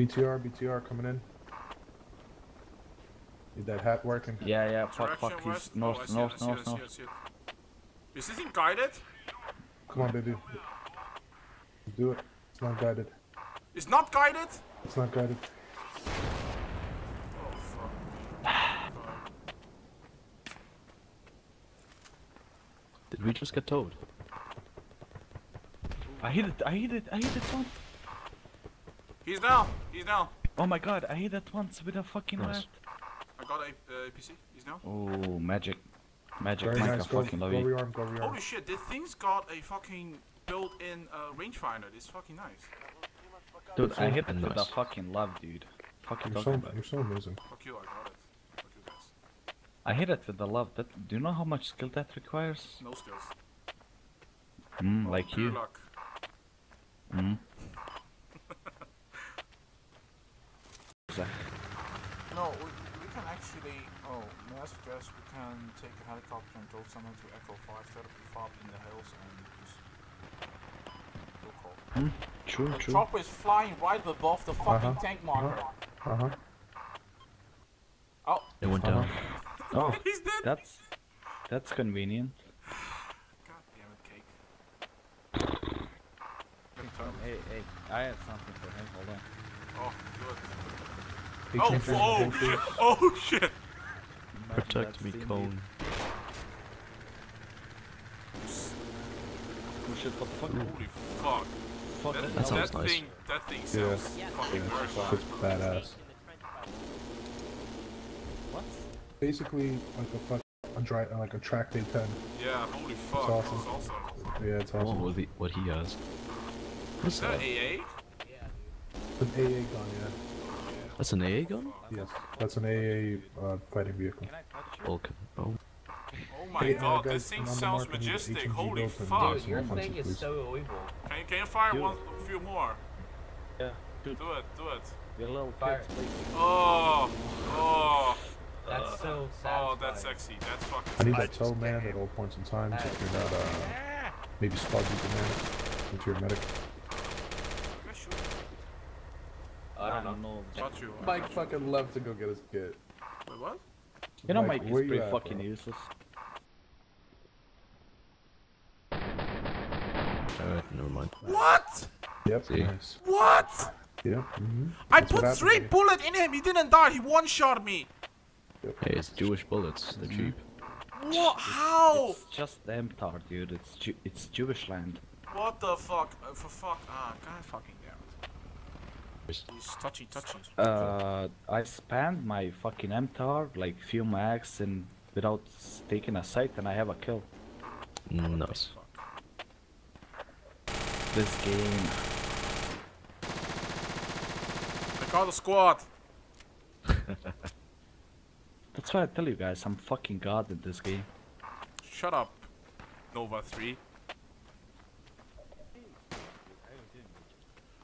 BTR, BTR coming in. Need that hat working? Yeah, yeah, fuck, Direction fuck, west. he's north, oh, I north, it, north, it, north. it, I it. Is this thing guided? Come on, baby. Do it. It's not guided. It's not guided? It's not guided. Oh, fuck me. Did we just get towed? I hit it, I hit it, I hit it once. He's down. He's down. Oh my god, I hit that once with a fucking Nice. rat. I got a uh, APC. He's down. Oh, magic. Magic, Very Mike, nice. I Go, fucking go love you. rearm, go. Holy shit, this thing's got a fucking built-in uh, rangefinder. It's fucking nice. Dude, I hit it And with a fucking love, dude. Fucking You're so, about. you're so amazing. Fuck you, I got it. Fuck you guys. I hit it with the love. That do you know how much skill that requires? No skills. Mm, like you. luck. Mm. No, we, we can actually. Oh, may I suggest we can take a helicopter and throw someone to Echo 5, set up a fob in the hills, and just. Go call. Mm. True, The true. chopper is flying right above the fucking Uh-huh. tank marker. Uh huh. Oh, It went Uh-huh. down. Oh, he's dead! that's that's convenient. God damn it, cake. Hey, hey, I have something for him. Hold on. Oh, good. Hey, Oh, champion, oh, shit! Oh, shit! Imagine Protect me, cone. Oh shit, what the fuck? Holy fuck. Fuck That, that. That sounds that nice. thing, that thing Yeah. sounds fucking It's, worse. it's badass. What? Basically, like a fuck, a dry, like a track day 10. Yeah, holy fuck. It's awesome. That's awesome. Yeah, it's Oh, awesome. what he, what he has. What is Is that that? AA? It's an AA gun, yeah. That's an AA gun? Yes, that's an AA uh, fighting vehicle. Can I touch. Oh. Oh my Hey, uh, god, guys, this thing I'm on the sounds majestic. HMG Holy built fuck. Dude, your thing is please. so evil. Can you, can you fire Dude. one, a few more? Yeah. Do it, do it. We're little Fire. kids, please. Oh, oh, That's so oh, that's sexy. That's fucking I need that sexy. tow man at all points in time. So if you're not, uh, maybe spot you can man into your medic. Yeah, sure. I don't know. Got you. I Mike got you. fucking love to go get his kit. Wait, what? You know, Mike, Mike where is you pretty at, fucking bro? useless. Alright, never mind. What? Yep, See? nice. What? Yep. Mm-hmm. I That's put three straight eh? in him. He didn't die. He one-shot me. Hey, it's Jewish bullets. They're cheap. What? How? It's just the MTAR, dude. It's Ju- it's Jewish land. What the fuck? Uh, for fuck. Ah, god fucking damn it. He's touchy, touchy. Uh, I spammed my fucking MTAR like few max and without taking a sight, and I have a kill. Nice. This game. I got a squad. That's why I tell you guys, I'm fucking god in this game. Shut up, Nova 3.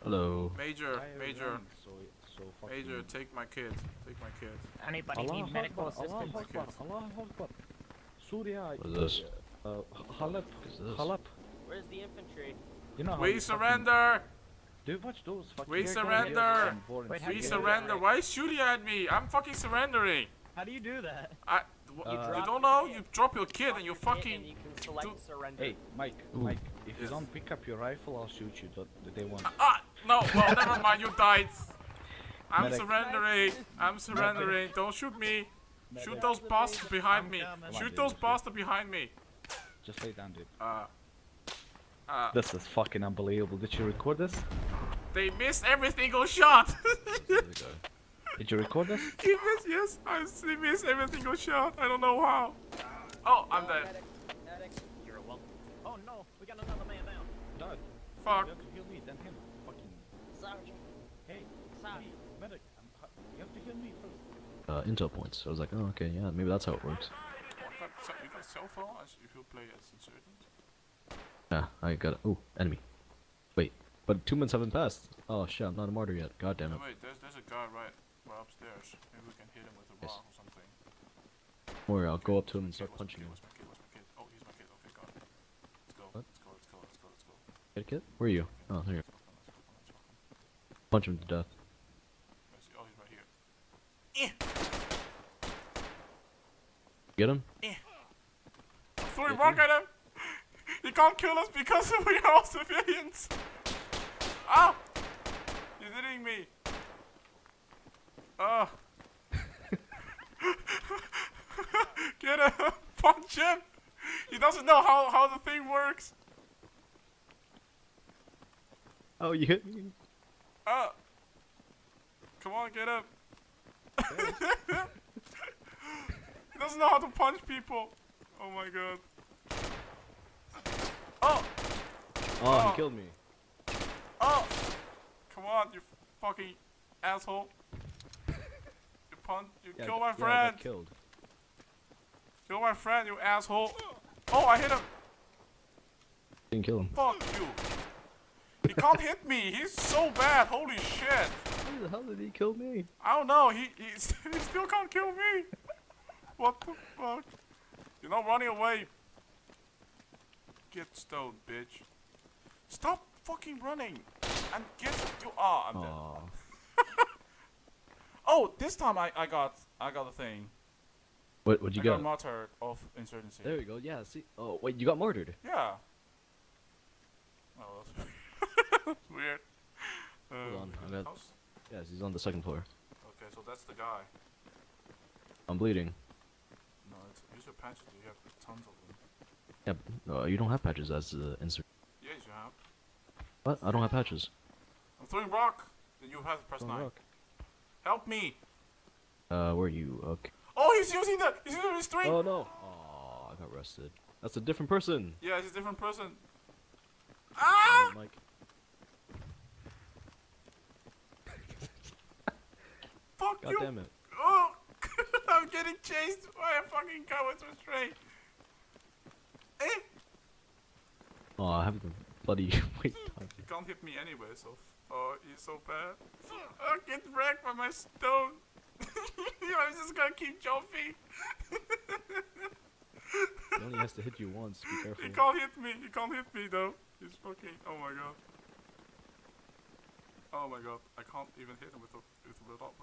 Hello. Major, Major, So, so. Major, take my kid. Take my kid. Anybody Allah need medical Akbar, Allah assistance? Akbar, Allah Akbar. Surya. What is this? Uh, Halep. Halep. Where's the infantry? You know how We surrender! Do you watch those fucking We surrender! guns and foreign Wait, We do you cigarettes? do that? surrender! Why is shooting at me? I'm fucking surrendering! How do you do that? I. wh- Uh, you don't know? kid. You drop your kid and you Drop your kid fucking. And you can select surrender. Hey, Mike, Ooh. Mike, if you don't pick up your rifle, I'll shoot you. Don't- They won't. Ah! No, well, never mind, you died! I'm Medic. surrendering! I'm surrendering! Don't shoot me! Shoot those bastards behind me! Shoot Dude, those bastards behind me! Just lay down, dude. Uh. Uh. This is fucking unbelievable. Did you record this? They missed every single shot! There we go. Did you record this? he missed, yes! I they missed every single shot! I don't know how! Oh, I'm dead. Medic, medic. You're welcome. Oh no, we got another man down. No. Fuck. heal me, then him. Fucking. Sergeant. Hey, Sergeant. medic. I'm, you have to heal me first. Uh, intel points. I was like, oh, okay, yeah, maybe that's how it works. You so- you got cell as if you play as insurgent? Yeah, I got it. Oh, enemy. Wait, but two months haven't passed. Oh shit, I'm not a martyr yet. God damn No, it. wait, there's, there's a guy right, right upstairs. Maybe we can hit him with a Yes. rock or something. Or I'll go up to him and start punching kid? him. Where's kid? Kid? Oh, he's my kid. Okay, got it. Let's go. What? Let's go. Let's go. Let's go. Let's go. Get a kid? Where are you? Oh, there you go. Let's go. Let's go. go. Punch him to death. Get him? Throwing rock at him. He can't kill us because we are all civilians. Ah! He's hitting me. Ah. Get him! Punch him! He doesn't know how, how the thing works. Oh, you hit me. Ah! Come on, get up. he doesn't know how to punch people. Oh my god. Oh! Oh, Oh. he killed me. Oh! Come on, you fucking asshole. You punch, you Yeah, kill my yeah, friend. got killed. Kill my friend, you asshole. Oh, I hit him. Didn't kill him. Fuck you. Can't hit me. He's so bad. Holy shit. How the hell did he kill me? I don't know. He he, he still can't kill me. What the fuck? You're not running away. Get stoned, bitch. Stop fucking running and get you. Ah, I'm dead. Oh, this time I I got I got a thing. What, what'd you I got? got martyred of insurgency. There you go. Yeah, see. Oh, wait, you got murdered. Yeah. Oh, that's, that's weird. Hold Um, on, I got- house? Yes, he's on the second floor. Okay, so that's the guy. I'm bleeding. No, it's use your patches. You have tons of them. Yeah, but, no, you don't have patches as the insert. Yes, you have. What? I don't have patches. I'm throwing rock. Then you have to press nine. rock. Help me. Uh, where are you? Okay. Oh, he's using the he's using the string. Oh no! Oh, I got arrested. That's a different person. Yeah, he's a different person. Ah! Mike. Fuck God you. damn it. Oh, I'm getting chased by a fucking with a string. Eh? Oh, I have the bloody wait time. He can't hit me anyway, so. Oh, he's so bad. Oh, get wrecked by my stone. I'm just gonna keep jumping. He only has to hit you once. Be careful. He can't hit me. He can't hit me though. He's fucking. Oh my god. Oh my god. I can't even hit him with a with a without.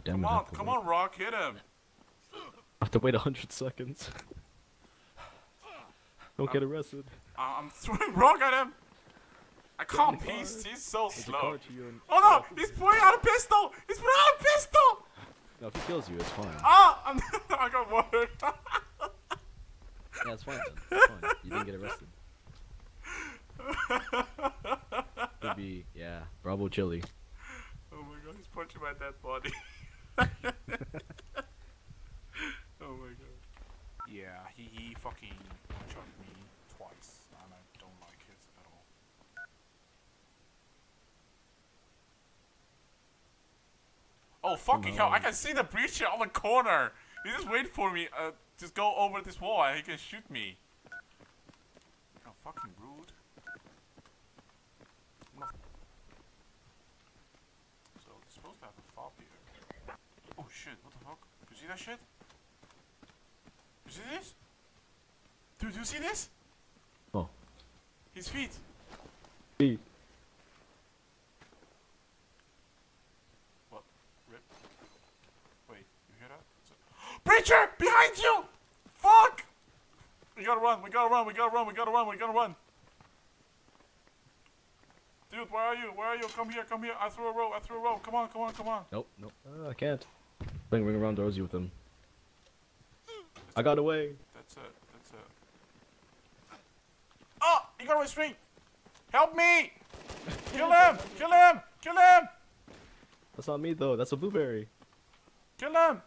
Damn come on, come wait. on, Rock, hit him. I have to wait a hundred seconds. don't get arrested. I'm throwing Rock at him. I can't. the. He's so There's slow. car to you and Oh no! He's pulling out a pistol. He's pulling out a pistol. No, if he kills you, it's fine. Ah! I'm, I got murdered. Yeah, it's fine then. It's fine. You didn't get arrested. Be, yeah. Bravo chili. Oh my god, he's punching my dead body. oh my god. Yeah, he, he fucking shot me twice, and I don't like it at all. Oh fucking hell, I can see the breacher on the corner! He just wait for me, uh, just go over this wall and he can shoot me. Oh, fucking rude. So, it's supposed to have a fob here. Shit, what the fuck? You see that shit? You see this? Dude, you see this? Oh. His feet. Feet. What? Rip? Wait, you hear that? Preacher! Behind you! Fuck! We gotta run, we gotta run, we gotta run, we gotta run, we gotta run. Dude, where are you? Where are you? Come here, come here. I threw a rope, I threw a rope. Come on, come on, come on. Nope, nope. Uh, I can't. Playing Ring Around Rosie with him. I got away. That's it, that's it. Oh! He got away string! Help me! Kill him! Kill him! Kill him! That's not me though. That's a blueberry. Kill him!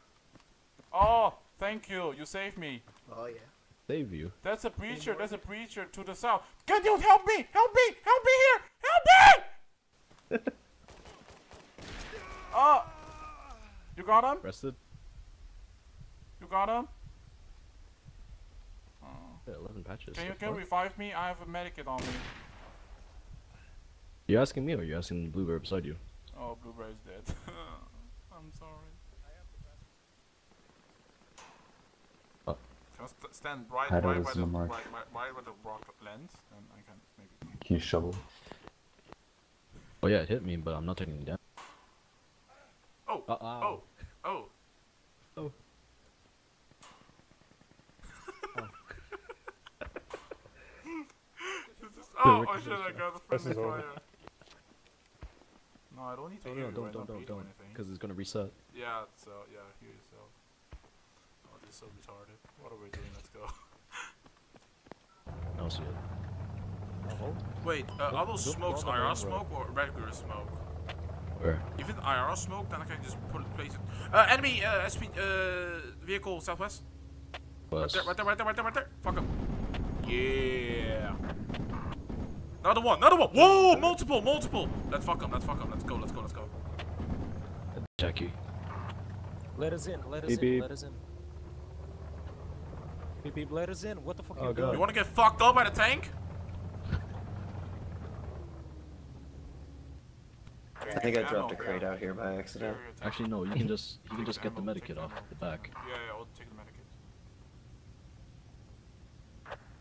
Oh, thank you. You saved me. Oh yeah. Save you. That's a preacher. That's a preacher to the south. Get dude, help me! Help me! Help me here! Help me! oh! You got him? Arrested. You got him? Yeah, Eleven patches. Can you so can you revive me? I have a medikit on me. You asking me or you asking the blueberry beside you? Oh, Blueberry's dead. I'm sorry. Uh. Can I st- stand right, Had right, it by as the, a mark. right, right, right where the rock lands, and I can maybe. Can you shovel? Oh yeah, it hit me, but I'm not taking it down. Oh, Uh, oh, ow. oh. Oh. oh, I should have got the This friendly is fire. No, I don't need to Oh, hear no, don't, don't don't, don't, don't. Because it's gonna reset. Yeah, so, yeah, hear yourself. Oh, this is so retarded. What are we doing? Let's go. No, see it. Wait, uh, are those smokes on IR smoke or regular smoke? Where? If it's IR smoke, then I can just put it, place it. Uh, enemy, uh, SP, uh, vehicle southwest. Right West. there, right there, right there, right there, right there. Fuck him. Yeah. Another one, another one. Whoa, multiple, multiple. Let's fuck him, let's fuck him. Let's go, let's go, let's go. Jackie. Let us in, let us Beep, in, beep. let us in. Beep beep, let us in. What the fuck Oh, you God. You wanna get fucked up by the tank? I think I dropped a yeah. crate out here by accident. Here, here, take- Actually, no. You can just you can just get the medikit off the back. Yeah, yeah, I'll take the medikit.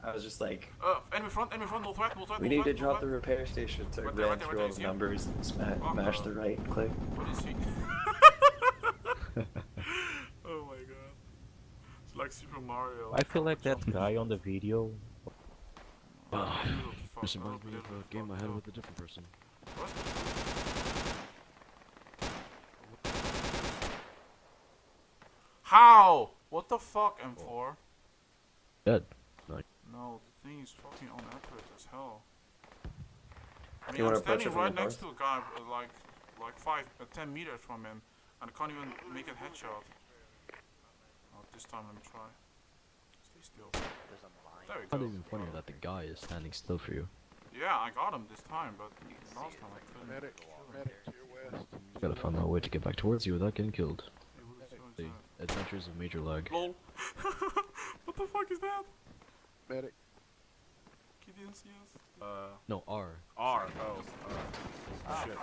I was just like, Uh, enemy front, enemy front, no threat, no threat. we no need to threat, no drop the repair station. So I ran through right all the numbers and sma- Fuck mashed the right click. What is he? oh my god. It's like Super Mario. I feel like that guy on the video. Beautiful This oh, reminds me of a game I had oh. with a different person. What? How? What the fuck, M4? Dead. Like. No, the thing is fucking unaccurate as hell. I mean, You I'm standing right the next to a guy, uh, like, like five, uh, ten meters from him, and I can't even make a headshot. Oh, this time let me try. Stay still. There we It's not go. even funnier that the guy is standing still for you. Yeah, I got him this time, but last time I couldn't. kill him. Gotta find that way to get back towards you without getting killed. Hey, what is- what The is Adventures of Major Lag. that? Lol. what the fuck is that? Medic. Gideon see? Uh, No, R. R. Oh. Uh, shit.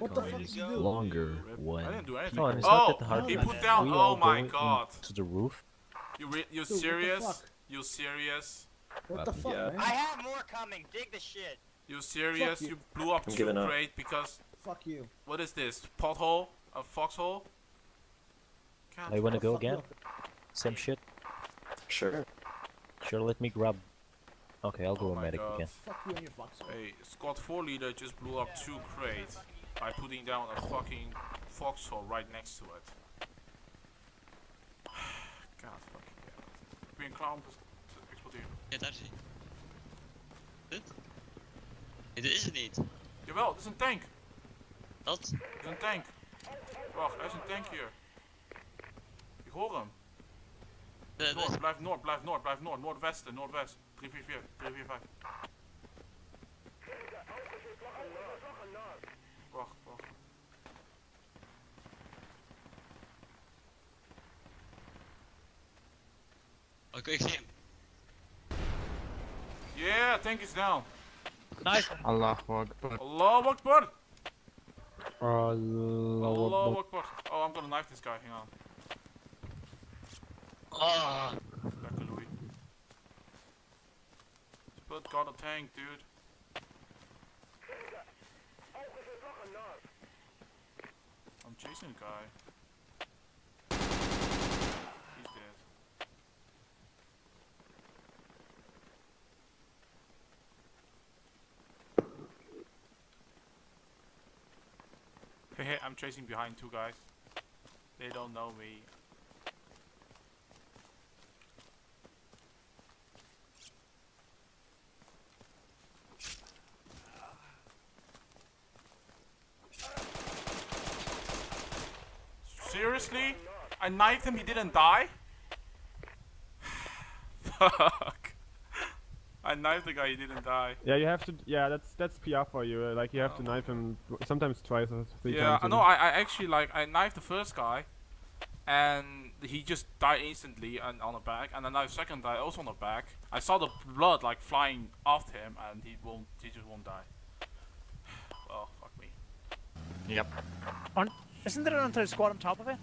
What becomes longer when I didn't do anything. Oh, oh, hard. he put down. Oh all my god. To the roof. You re- you Dude, serious? fuck? You serious? What the fuck, Yeah. man? I have more coming. Dig the shit. You serious? you. You blew up I'm two giving up. crate because Fuck you. what is this? Pothole? A foxhole? Can't. I wanna go fuck you. again. Same shit. Sure. Sure, let me grab. Okay, I'll go Oh a medic god. again. Fuck you and your fox. Hey, squad 4 leader just blew up two crates by putting down a fucking foxhole right next to it. God fucking damn it. Green clown plus explodieren. Ja, daar zie je. Dit? Nee, dit is het niet. Jawel, het is een tank. Dat? Het is een tank. Wacht, er is een tank hier. Ik hoor hem. De, Noord, blijf noord, blijf noord, blijf noord. Noordwesten, noordwest. 344, 345. Wacht, wacht. Oké, ik zie hem. Yeah, tank is down. Nice. Allah Akbar. Allahu Akbar. Allah. Allahu Akbar. Oh, I'm gonna knife this guy, hang on. Ah, Lekker Louis. Spud got a tank, dude. I'm chasing a guy. He's dead. Hey, I'm chasing behind two guys. They don't know me. Seriously? I knifed him, he didn't die? Fuck. I knifed the guy, he didn't die. Yeah, you have to. Yeah, that's that's PR for you. uh, Like you have to Oh. knife him sometimes twice or three yeah, times. I and- know, I, I actually, like, I knifed the first guy, and he just died instantly and on the back, and then I second guy also on the back. I saw the blood, like, flying after him, and he won't, he just won't die. Well, fuck me. Isn't there another squad on top of it?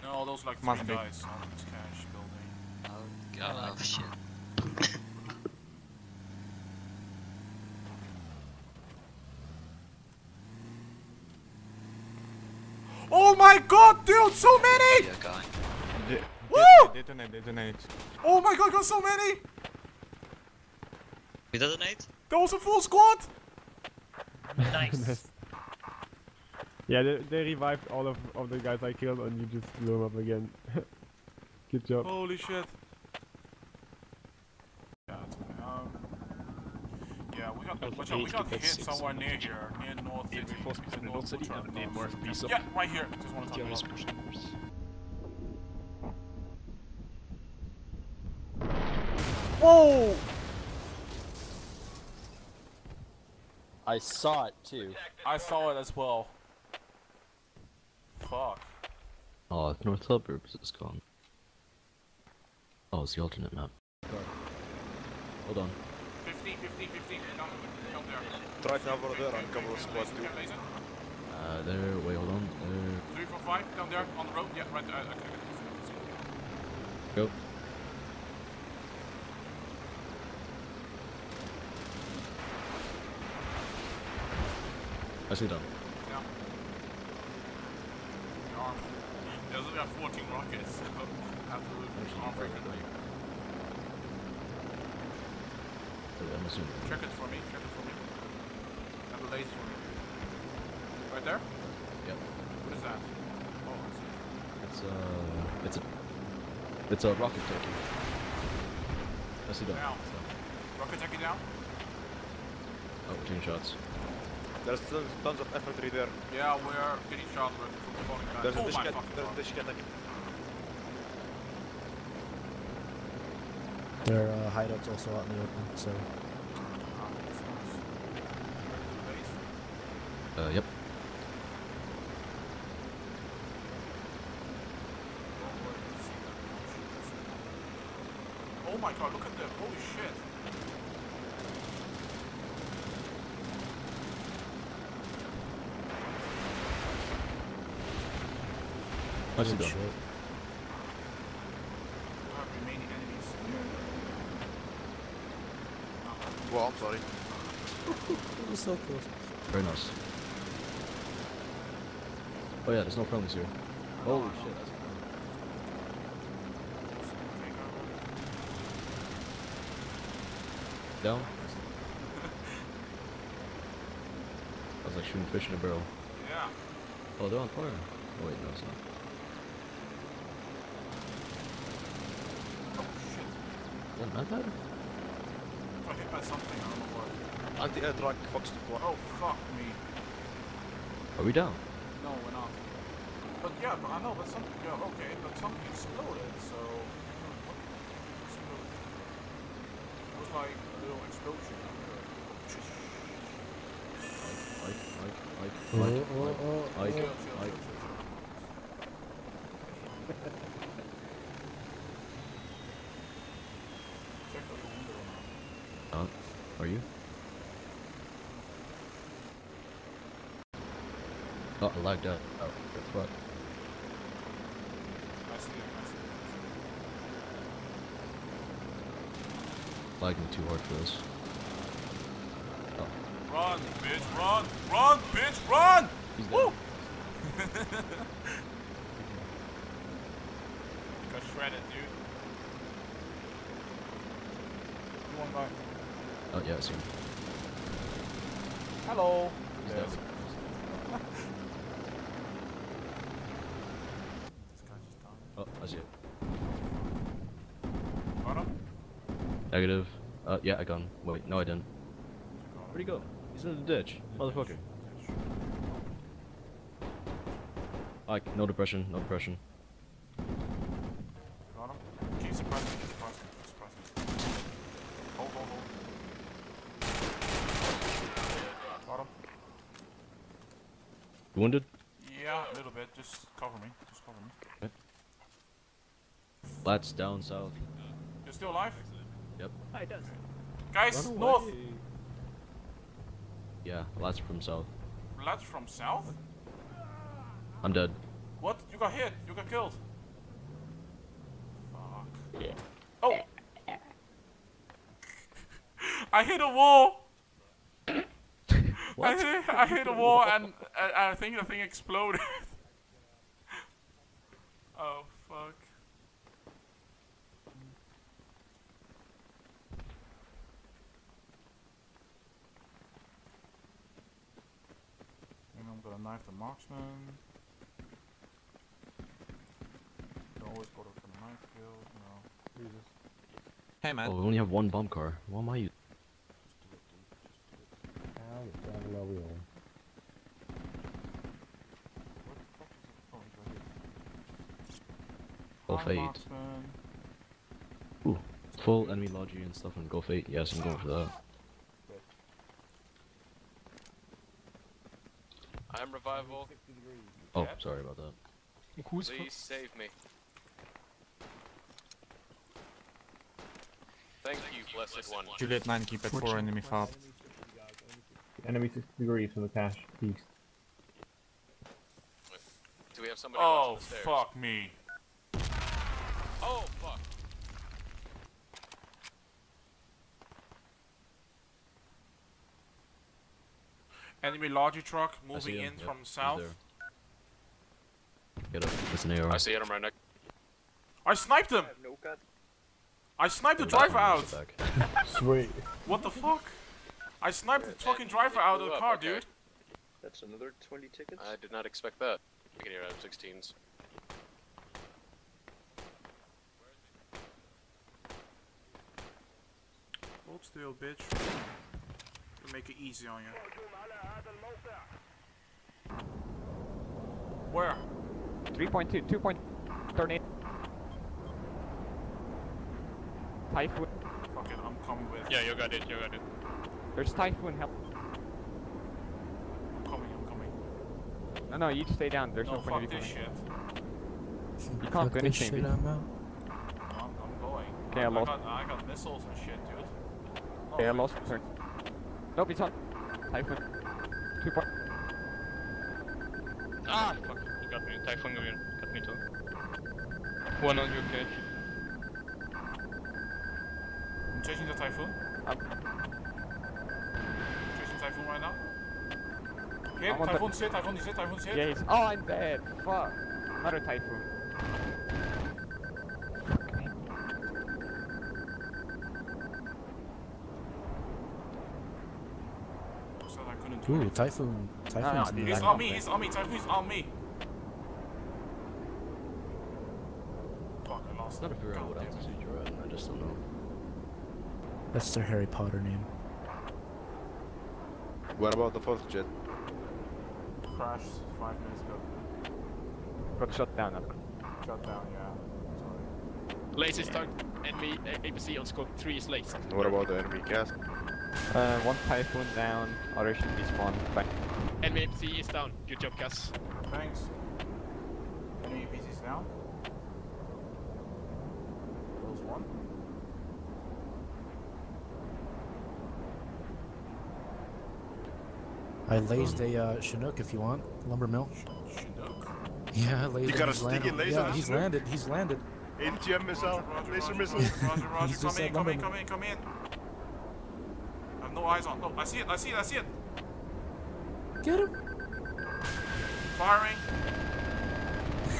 No, those, like, Must three be. guys on this cache building. oh god, oh shit. Oh my god, dude, so many! Yeah, guy. Woo! Detonate, detonate. Oh my god, got so many! We detonate? That was a full squad! Nice. Yeah, they, they revived all of, of the guys I killed and you just blew them up again. Good job. Holy shit. Yeah. Um, yeah, we got, watch out, we got hit somewhere near here, near North City. North City, Yeah, right here. Just want to talk about Whoa! I saw it too. I saw it as well. Fuck. Oh, North Suburbs is gone. Oh, it's the alternate map. Hold on. 50, 50, 50. Come, come there. Try to over there and cover squad Laser, too. Uh, there. Wait, hold on. There. Three, four, five. Down there on the road. Yeah, right there. Okay, okay. Go. Nicely done. Yeah. Arm. There's only 14 rockets, so absolutely arm frequently. I'm assuming. Check it for me, check it for me. Have a laser for me. Right there? Yep. What is that? Oh, I see. It's uh, it's a, it's a rocket turkey. Nicely done. Down. Rocket taking down? Oh, we're taking shots. There's tons, tons of infantry there. Yeah, we're getting shot with from the falling guys. There's a oh my there's a god. Dishka attacking. Their uh, hideout's also out in the open, so Ah, that's nice. Base. Uh, yep. Oh my god, look at them. Holy shit. Nicely good done. shit. We have remaining enemies. Well, I'm sorry. It was so close. Very nice. Oh yeah, there's no friendlies here. Holy shit. That's Down. I was like shooting fish in a barrel. Yeah. Oh, they're on fire. Oh wait, no, it's not. Oh shit. What, not that? Got hit by something, I don't know what. Anti-air truck, Fox 2 Oh fuck me. Are we down? No, we're not. But yeah, but I know, but something, yeah, okay, but something exploded, so... hmm, What exploded? It was like a little explosion. Ike, Ike, Ike, Oh, Ike, oh, oh, Ike, Chill, Ike, chill, Ike. chill, chill, chill. Check out the window now. Uh, are you? Oh, I lagged out. Oh, fuck. I see it, I see it, I see Lagging too hard for this. Oh. Run, bitch, run! Run, bitch, run! he's Woo! Got shredded, dude. One guy. Oh yeah, I see him. Hello. He's Yes. down. This guy just died. Oh, I see it. Got him? Negative. Uh, yeah, I got him. Wait, no, I didn't. Where'd he go? He's in the ditch, motherfucker. Ike, no depression, no depression. Got him? Keep suppressing, suppressing, suppressing. Hold, hold, hold. Got him? Wounded? Yeah, a little bit. Just cover me. Just cover me. Flats down south. You're still alive? Yep. Hi, does. Guys, north! Yeah, flats from south. Lads from south? I'm dead. What? You got hit. You got killed. Fuck. Oh! I hit a wall! I hit, I hit a wall and uh, I think the thing exploded. Oh fuck. And I'm gonna knife the marksman. Don't always go for the knife kill, you know. Jesus. Hey man. Oh, we only have one bomb car. What am I using? How the devil are we all? Golf Hi, 8. marksman. Ooh, full enemy logi and stuff on Golf 8. Yes, I'm going for that. I'm revival. Oh, sorry about that. Please save me. Thank you, blessed one. Juliet 9, keep at 4 enemy fob. Enemy 60 degrees from the cache. East. Do we have somebody Oh watching the fuck me. Oh fuck. Enemy logi truck I moving in yep, from south. Get up. It's an AR. I see him right next. I sniped him! No cut. I sniped the driver out! Sweet. What the fuck? I sniped the fucking driver out of the blew up, car, okay. dude. That's another 20 tickets. I did not expect that. We can hear M16s. Hold still, bitch. We'll make it easy on you. Where? 3.2, 2.38. Typhoon. Fuck it, I'm coming with. Yeah, you got it, you got it. There's Typhoon help. I'm coming, I'm coming. No, no, you stay down. There's no, No, point fuck of you this coming. shit. You can't Fuck do anything. shit. I'm out. I'm, I'm going. Okay, I I, lost- got, I got missiles and shit, dude. Oh, Okay, I oh, lost you. turn. Nope, it's on. Typhoon. Two point. Ah, fuck. You got me. Typhoon got me, got me too. One on your cage. I'm chasing the typhoon. I'm- chasing typhoon right now. Hit, I'm on typhoon's hit, typhoon's hit, typhoon's hit. Yeah, he's. Oh, I'm dead. Fuck. Another Typhoon. Fuck me. Said I couldn't do Ooh, anything. Typhoon. Typhoon's dude, near He's on me, he's on me, typhoon's on me. Fuck, I lost. It's not a figure out God what altitude you're at. I just don't know. That's their Harry Potter name. What about the fourth jet? Crashed five minutes ago. Got shot down. Up. Shut down, yeah. Laser start. Enemy APC on scope 3 is late. What about the enemy gas? Uh, one Typhoon down. Other should be spawned. Back. Enemy APC is down. Good job, Gus. Thanks. Enemy PC's down. Close one. I lased a uh, Chinook if you want. Lumber mill. Chinook. Yeah, I lased You got a He's landed. laser Yeah, he's Chinook? landed. He's landed. ATGM missile, Roger, laser missile. Roger, Roger, He's come just in, said come in, come in, come in. I no eyes on. No, I see it, I see it, I see it. Get him. Firing.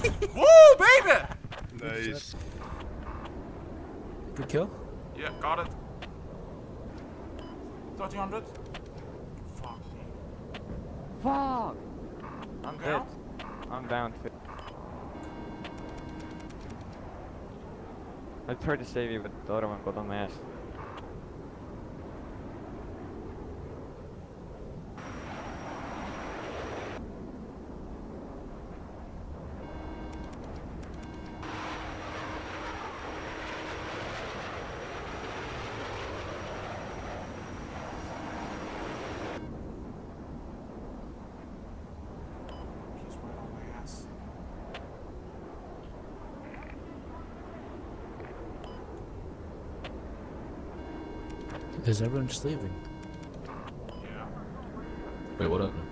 Woo, baby! Nice. Good kill. Yeah, got it. 1300. Fuck me. Fuck. I'm dead. Down? I'm down. Too. I tried to save you, but the other one got on my ass. He's right on my ass. Is everyone just leaving? Yeah. Wait, what happened?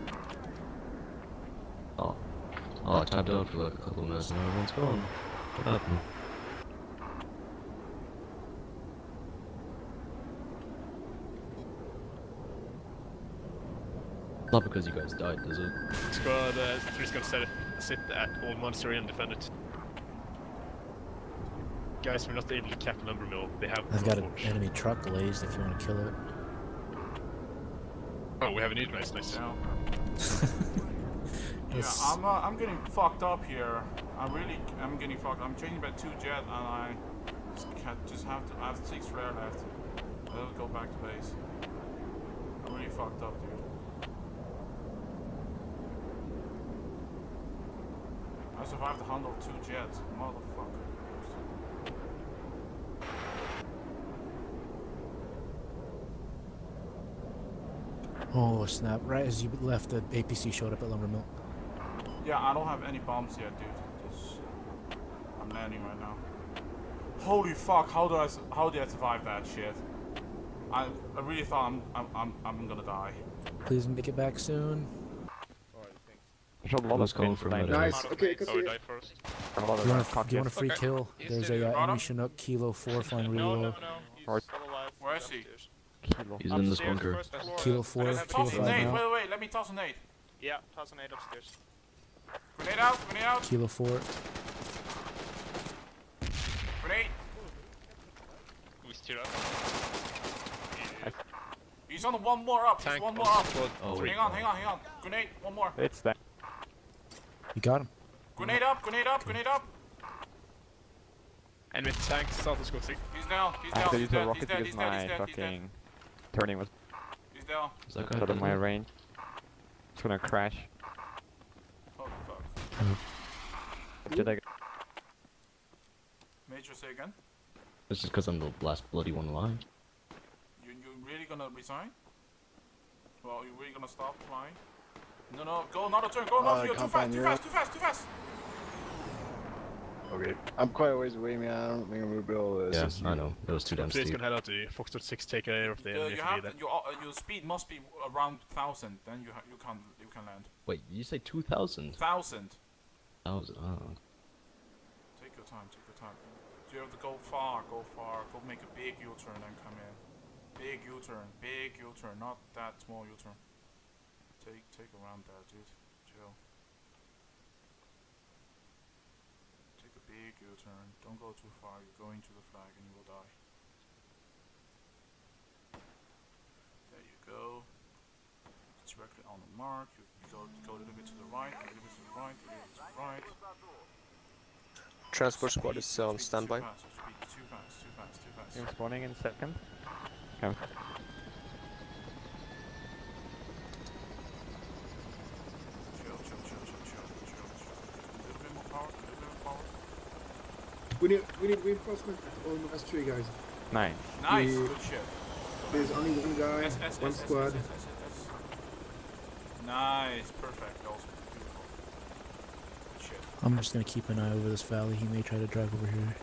Oh. Oh, I tapped out for like a couple of minutes and everyone's gone. What happened? Not because you guys died, does it? Squad uh, 3's gonna set it, sit at all monster and defend it. Guys, we're not able to cap lumber mill. They have. I've got an Warforged. enemy truck glazed if you want to kill it. Oh, we have a need. Nice, nice. Yeah. Yeah, I'm uh, I'm getting fucked up here. I'm really I'm getting fucked. I'm changing by two jet and I just, just have to. I have six rare left. I'll go back to base. I'm really fucked up, dude. I survived the handle two jets, motherfucker. Oh snap! Right as you left, the APC showed up at Lumber Mill. Yeah, I don't have any bombs yet, dude. Just I'm landing right now. Holy fuck! How do I how did I survive that shit? I I really thought I'm I'm I'm, I'm gonna die. Please make it back soon. Who's calling for medic? Nice. Okay, So we die first. Do you want a, do you want a free Okay. kill? He's There's a uh, got enemy Chinook Kilo 4 flying really No, low. no, no. He's still alive. Where is he? Upstairs. He's in this bunker. Kilo uh, 4, Kilo 5 nade. now. Wait, wait, wait. Let me toss a nade. Yeah, toss an eight upstairs. Grenade out. Grenade out. Kilo 4. Grenade. We steer up. He's on the one more up. He's Tank one more up. squad Oh, three. Hang on, hang on, hang on. Grenade. One more. It's that. You got him. Grenade up. Grenade up. Grenade up. Enemy tank south of squad three. He's down. He's down. He's dead. He's dead. He's dead. He's dead. He's dead. Turning was He's down. Is that guy out of my now? range. It's gonna crash. Holy fuck. Did I? Major, say again. It's just because I'm the last bloody one alive. You you really gonna resign? Well, you really gonna stop flying? No, no, go another turn. Go another. Uh, You're too fast. Too fast. Too fast. Too fast. Okay. I'm quite a ways away, man. I don't think I'm gonna be able to Yeah, assist I know. It was too damn steep. Please steep. can head out to Foxtrot 6, take care of the Uh, enemy you if you have your uh, your speed must be around thousand. Then you ha you can you can land. Wait, you say 2,000? Thousand. Thousand? Oh. Take your time. Take your time. You have to go far. Go far. Go make a big U-turn and come in. Big U-turn. Big U-turn. Not that small U-turn. Take take around that, dude. Chill. Take a big U-turn. Don't go too far. You're going to the flag and you will die. There you go. It's directly on the mark. You go go a little bit to the right. A little bit to the right. A little bit to the right. Transport squad is Speed, on standby. Too fast, too fast, too fast, too fast. I'm spawning in second. Come. Chill, chill, chill, chill, chill, chill, chill. A little bit more power, a little bit more power. We need we need reinforcement on the S3 guys. Nine. Nice, We- good shit. There's only one guy, S, S, one S, S, squad. S, S, S, S. Nice, perfect, that was beautiful. Good shit. I'm just gonna keep an eye over this valley. He may try to drive over here.